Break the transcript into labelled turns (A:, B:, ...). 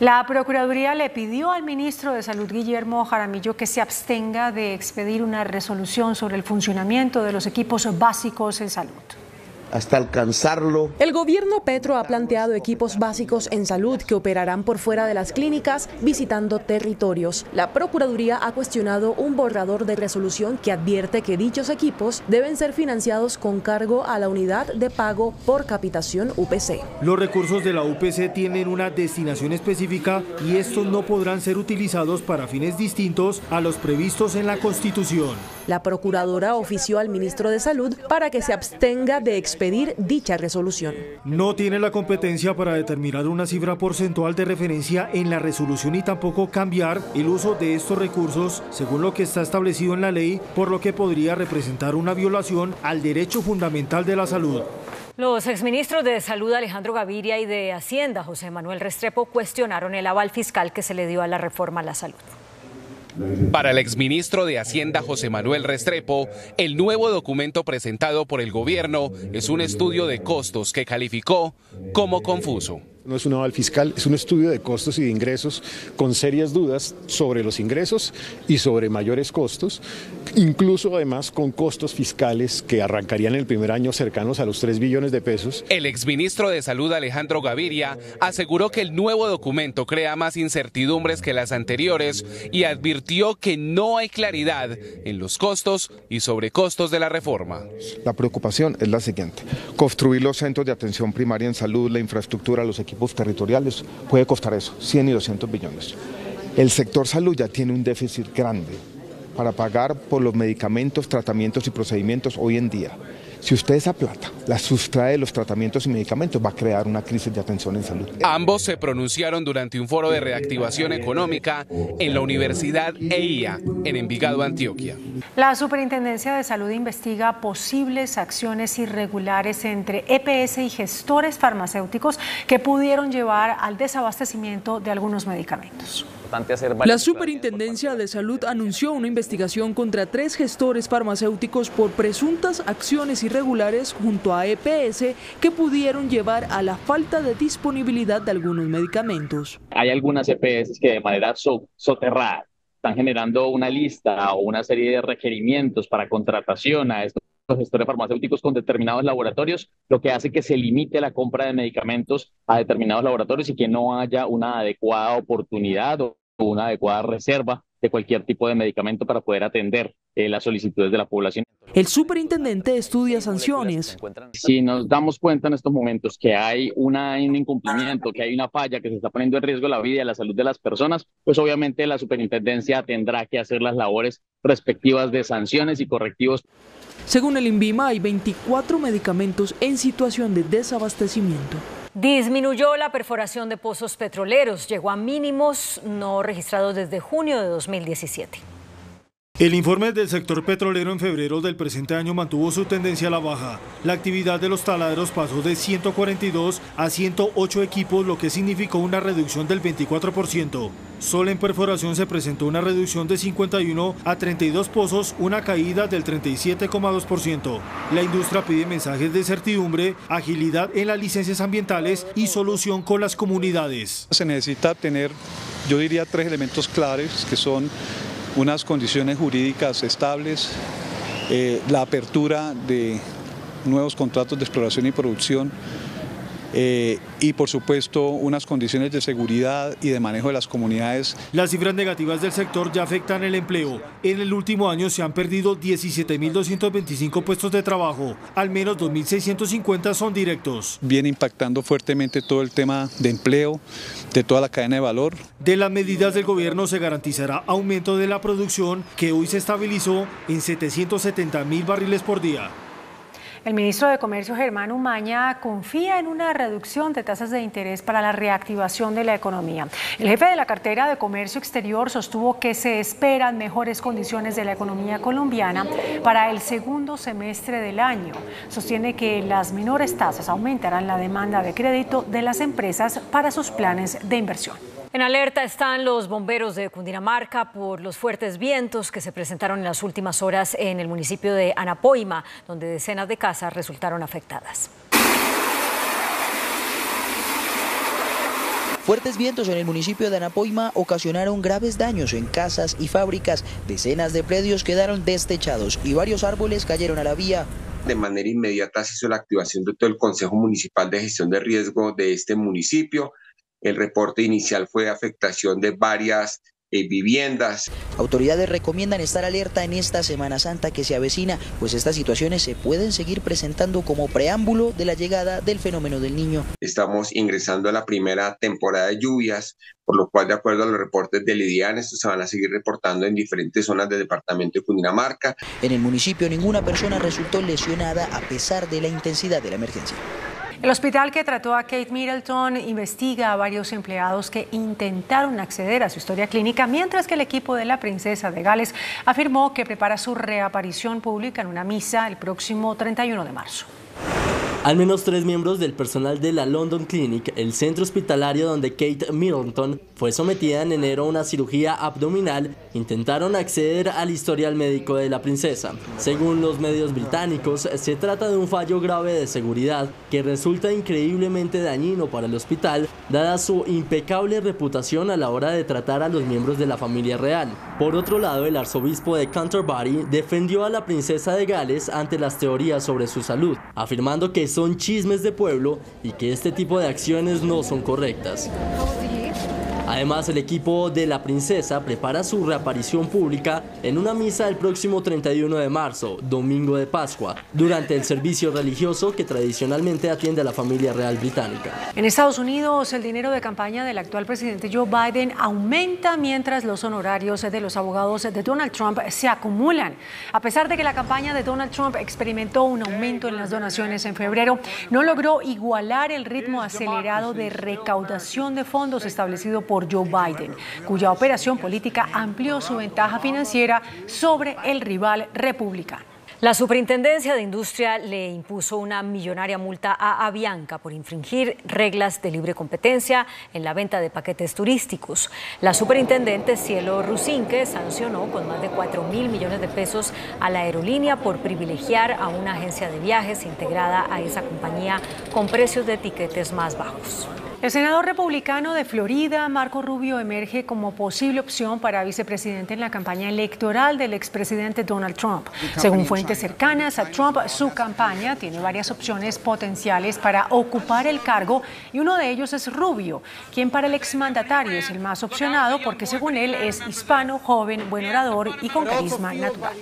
A: La Procuraduría le pidió al ministro de Salud, Guillermo Jaramillo, que se abstenga de expedir una resolución sobre el funcionamiento de los equipos básicos en salud
B: hasta alcanzarlo.
C: El gobierno Petro ha planteado equipos básicos en salud que operarán por fuera de las clínicas visitando territorios. La Procuraduría ha cuestionado un borrador de resolución que advierte que dichos equipos deben ser financiados con cargo a la unidad de pago por capitación UPC.
D: Los recursos de la UPC tienen una destinación específica y estos no podrán ser utilizados para fines distintos a los previstos en la Constitución.
C: La procuradora ofició al ministro de Salud para que se abstenga de expedir dicha resolución.
D: No tiene la competencia para determinar una cifra porcentual de referencia en la resolución y tampoco cambiar el uso de estos recursos según lo que está establecido en la ley, por lo que podría representar una violación al derecho fundamental de la salud.
E: Los exministros de Salud Alejandro Gaviria y de Hacienda José Manuel Restrepo cuestionaron el aval fiscal que se le dio a la reforma a la salud.
F: Para el exministro de Hacienda José Manuel Restrepo, el nuevo documento presentado por el gobierno es un estudio de costos que calificó como confuso.
G: No es un aval fiscal, es un estudio de costos y de ingresos con serias dudas sobre los ingresos y sobre mayores costos, incluso además con costos fiscales que arrancarían el primer año cercanos a los 3 billones de pesos.
F: El exministro de Salud Alejandro Gaviria aseguró que el nuevo documento crea más incertidumbres que las anteriores y advirtió que no hay claridad en los costos y sobrecostos de la reforma.
H: La preocupación es la siguiente, construir los centros de atención primaria en salud, la infraestructura, los equipos equipos territoriales puede costar eso, 100 y 200 billones. El sector salud ya tiene un déficit grande para pagar por los medicamentos, tratamientos y procedimientos hoy en día. Si usted esa plata la sustrae de los tratamientos y medicamentos, va a crear una crisis de atención en salud.
F: Ambos se pronunciaron durante un foro de reactivación económica en la Universidad EIA, en Envigado, Antioquia.
A: La Superintendencia de Salud investiga posibles acciones irregulares entre EPS y gestores farmacéuticos que pudieron llevar al desabastecimiento de algunos medicamentos.
I: La Superintendencia de Salud anunció una investigación contra tres gestores farmacéuticos por presuntas acciones irregulares junto a EPS que pudieron llevar a la falta de disponibilidad de algunos medicamentos.
J: Hay algunas EPS que de manera soterrada están generando una lista o una serie de requerimientos para contratación a estos gestores farmacéuticos con determinados laboratorios, lo que hace que se limite la compra de medicamentos a determinados laboratorios y que no haya una adecuada oportunidad o una adecuada reserva de cualquier tipo de medicamento para poder atender eh, las solicitudes de la población.
I: El superintendente estudia sanciones.
J: Si nos damos cuenta en estos momentos que hay una, un incumplimiento, que hay una falla, que se está poniendo en riesgo la vida y la salud de las personas, pues obviamente la superintendencia tendrá que hacer las labores respectivas de sanciones y correctivos.
I: Según el INVIMA, hay 24 medicamentos en situación de desabastecimiento.
E: Disminuyó la perforación de pozos petroleros, llegó a mínimos no registrados desde junio de 2017.
D: El informe del sector petrolero en febrero del presente año mantuvo su tendencia a la baja. La actividad de los taladros pasó de 142 a 108 equipos, lo que significó una reducción del 24%. Solo en perforación se presentó una reducción de 51 a 32 pozos, una caída del 37,2%. La industria pide mensajes de certidumbre, agilidad en las licencias ambientales y solución con las comunidades.
K: Se necesita tener, yo diría, tres elementos claves que son unas condiciones jurídicas estables, eh, la apertura de nuevos contratos de exploración y producción, eh, y por supuesto unas condiciones de seguridad y de manejo de las comunidades.
D: Las cifras negativas del sector ya afectan el empleo. En el último año se han perdido 17.225 puestos de trabajo, al menos 2.650 son directos.
K: Viene impactando fuertemente todo el tema de empleo, de toda la cadena de valor.
D: De las medidas del gobierno se garantizará aumento de la producción que hoy se estabilizó en 770 mil barriles por día.
A: El ministro de Comercio Germán Umaña confía en una reducción de tasas de interés para la reactivación de la economía. El jefe de la cartera de Comercio Exterior sostuvo que se esperan mejores condiciones de la economía colombiana para el segundo semestre del año. Sostiene que las menores tasas aumentarán la demanda de crédito de las empresas para sus planes de inversión.
E: En alerta están los bomberos de Cundinamarca por los fuertes vientos que se presentaron en las últimas horas en el municipio de Anapoima, donde decenas de casas resultaron afectadas.
L: Fuertes vientos en el municipio de Anapoima ocasionaron graves daños en casas y fábricas. Decenas de predios quedaron destechados y varios árboles cayeron a la vía.
M: De manera inmediata se hizo la activación de todo el Consejo Municipal de Gestión de Riesgo de este municipio. El reporte inicial fue afectación de varias eh, viviendas.
L: Autoridades recomiendan estar alerta en esta Semana Santa que se avecina, pues estas situaciones se pueden seguir presentando como preámbulo de la llegada del fenómeno del niño.
M: Estamos ingresando a la primera temporada de lluvias, por lo cual de acuerdo a los reportes del IDIAN, estos se van a seguir reportando en diferentes zonas del departamento de Cundinamarca.
L: En el municipio ninguna persona resultó lesionada a pesar de la intensidad de la emergencia.
A: El hospital que trató a Kate Middleton investiga a varios empleados que intentaron acceder a su historia clínica, mientras que el equipo de la princesa de Gales afirmó que prepara su reaparición pública en una misa el próximo 31 de marzo.
N: Al menos tres miembros del personal de la London Clinic, el centro hospitalario donde Kate Middleton fue sometida en enero a una cirugía abdominal, intentaron acceder al historial médico de la princesa. Según los medios británicos, se trata de un fallo grave de seguridad que resulta increíblemente dañino para el hospital, dada su impecable reputación a la hora de tratar a los miembros de la familia real. Por otro lado, el arzobispo de Canterbury defendió a la princesa de Gales ante las teorías sobre su salud, afirmando que son chismes de pueblo y que este tipo de acciones no son correctas. Además, el equipo de la princesa prepara su reaparición pública en una misa el próximo 31 de marzo, domingo de Pascua, durante el servicio religioso que tradicionalmente atiende a la familia real británica.
A: En Estados Unidos, el dinero de campaña del actual presidente Joe Biden aumenta mientras los honorarios de los abogados de Donald Trump se acumulan. A pesar de que la campaña de Donald Trump experimentó un aumento en las donaciones en febrero, no logró igualar el ritmo acelerado de recaudación de fondos establecido por Joe Biden, cuya operación política amplió su ventaja financiera sobre el rival republicano.
E: La Superintendencia de Industria le impuso una millonaria multa a Avianca por infringir reglas de libre competencia en la venta de paquetes turísticos. La superintendente Cielo Rusinque sancionó con más de 4 mil millones de pesos a la aerolínea por privilegiar a una agencia de viajes integrada a esa compañía con precios de etiquetes más bajos.
A: El senador republicano de Florida, Marco Rubio, emerge como posible opción para vicepresidente en la campaña electoral del expresidente Donald Trump. Según fuentes cercanas a Trump, su campaña tiene varias opciones potenciales para ocupar el cargo y uno de ellos es Rubio, quien para el exmandatario es el más opcionado porque según él es hispano, joven, buen orador y con carisma natural.